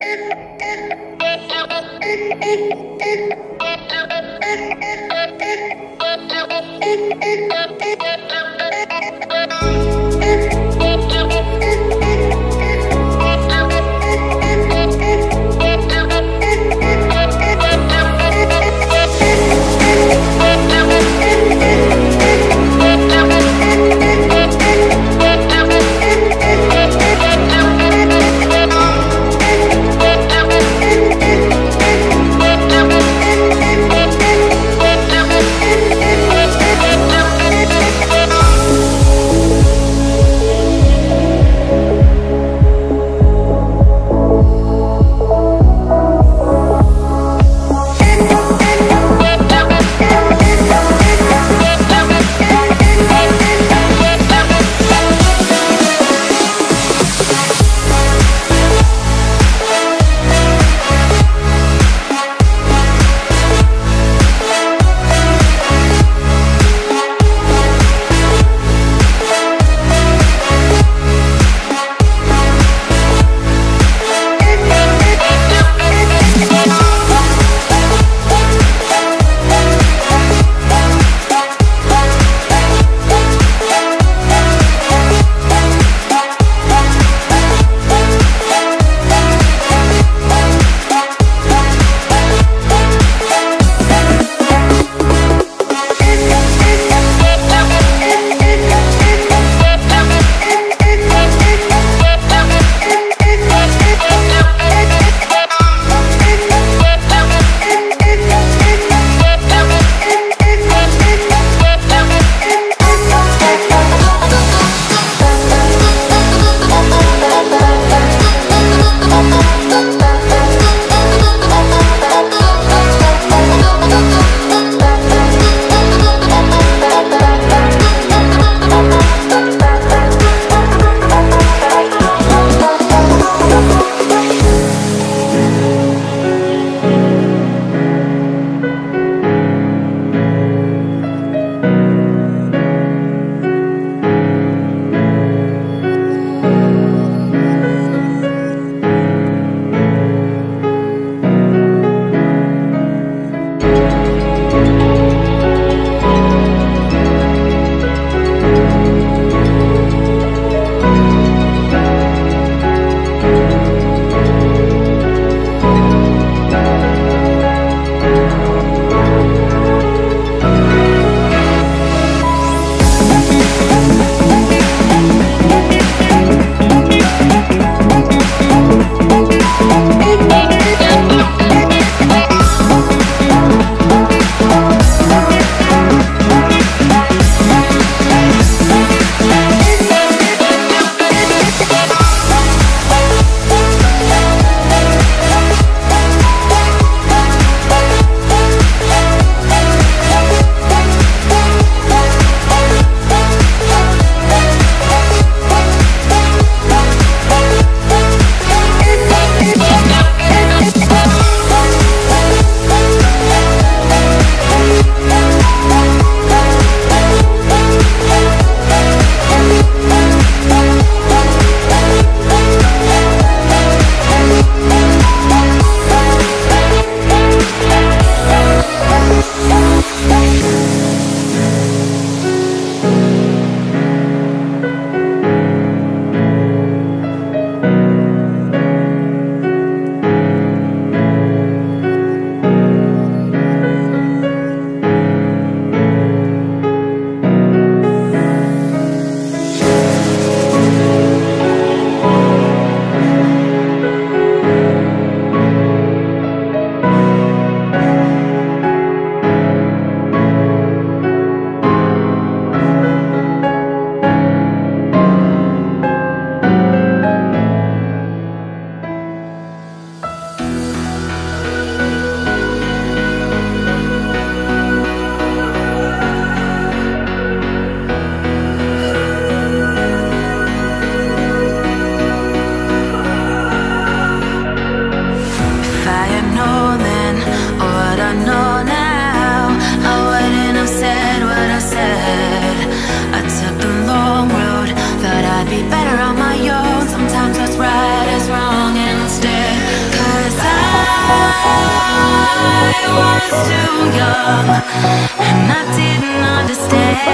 Thank you.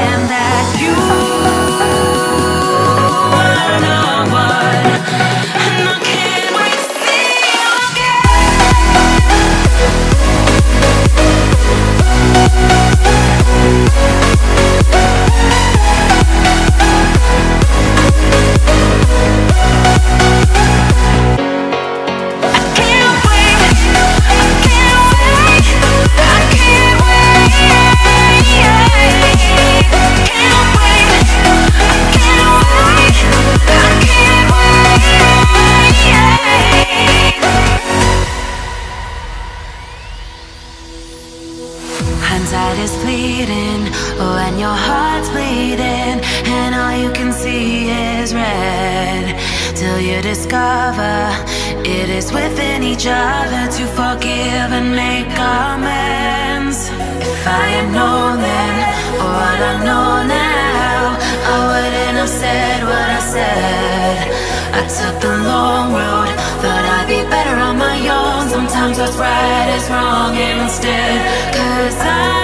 and that you I took the long road Thought I'd be better on my own. Sometimes what's right is wrong instead Cause I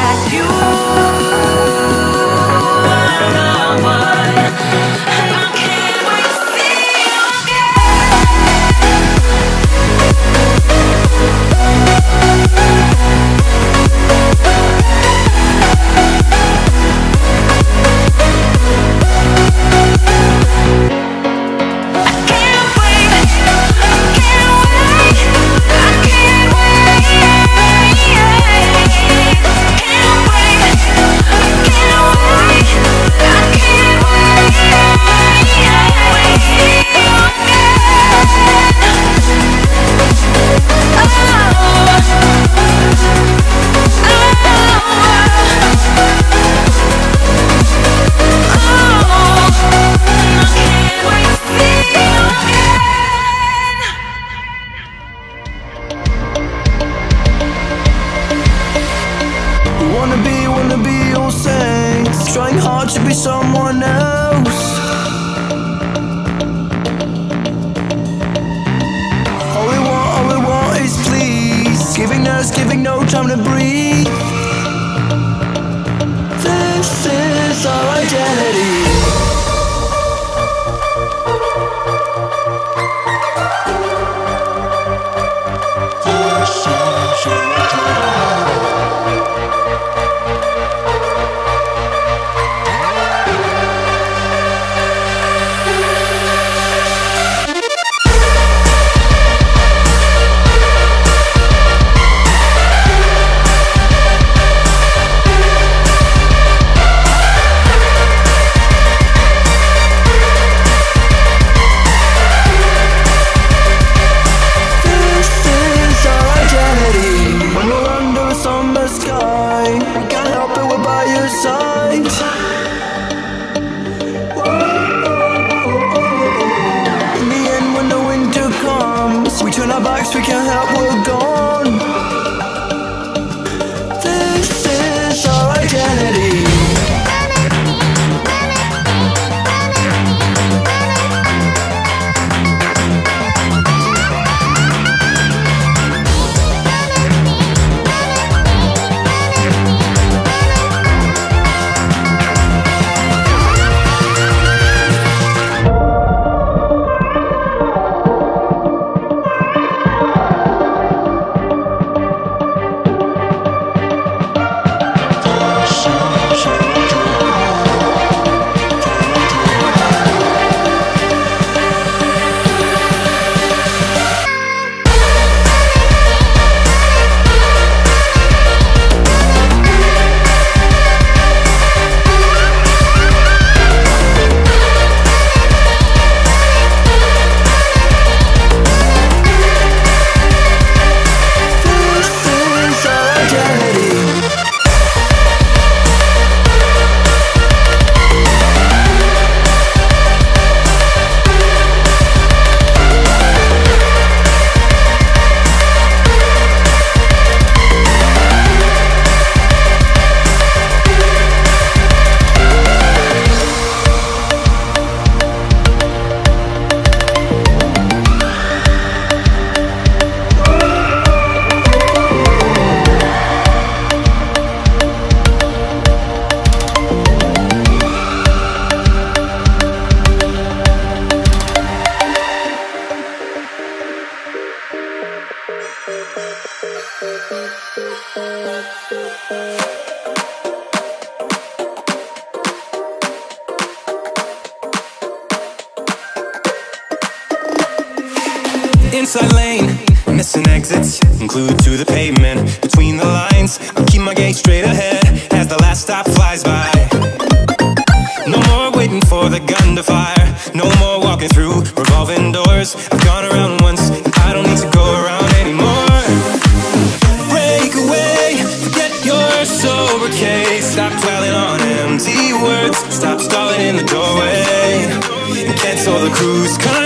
trying hard to be someone else. All we want, all we want is please. Giving us, giving no time to breathe. Next we can help, we're gone. Glued to the pavement. Between the lines, I keep my gaze straight ahead As the last stop flies by. No more waiting for the gun to fire. No more walking through revolving doors. I've gone around once, I don't need to go around anymore. Break away, forget your sober case. Stop dwelling on empty words. Stop stalling in the doorway. And cancel the cruise. Control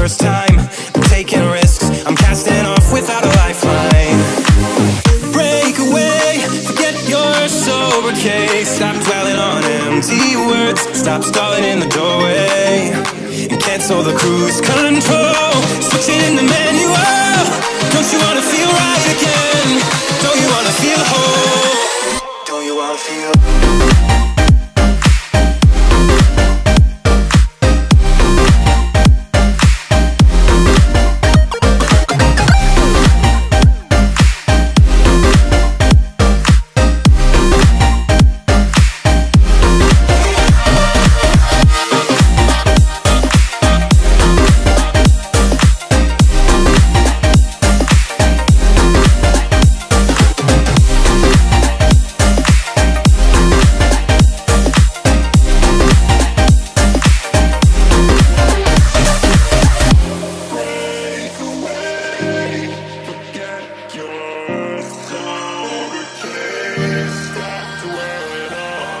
first time. I'm taking risks, I'm casting off without a lifeline. Break away, forget your sober case. Stop dwelling on empty words. Stop stalling in the doorway. And cancel the cruise control. Switching in the manual. Don't you wanna feel right again? Don't you wanna feel whole? Don't you wanna feel?